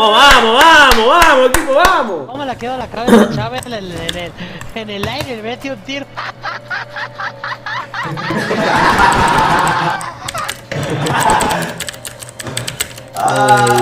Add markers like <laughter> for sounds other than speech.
vamos, vamos, vamos, vamos, equipo, vamos. ¿Cómo la quedó la cabeza de Chávez en el, en el, en el aire? Le metió un tiro. <laughs> Ah.